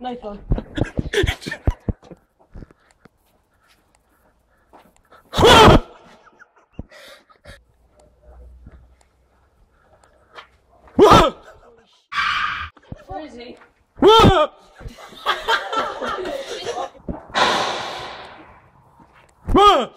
No fun. Where is he? Where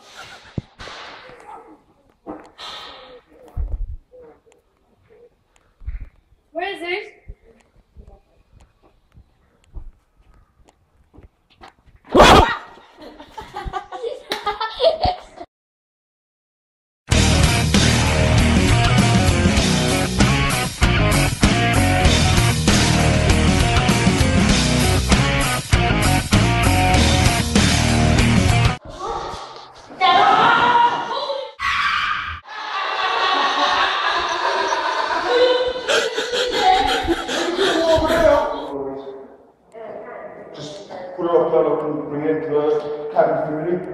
grew up that I couldn't bring it to us. community.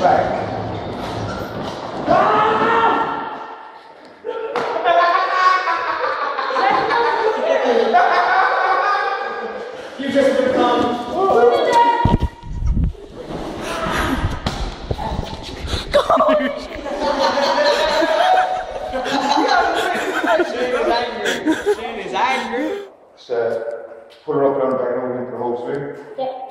Right. She is angry. She is angry. Said, Put it up on the back, and we can hold it. Yep.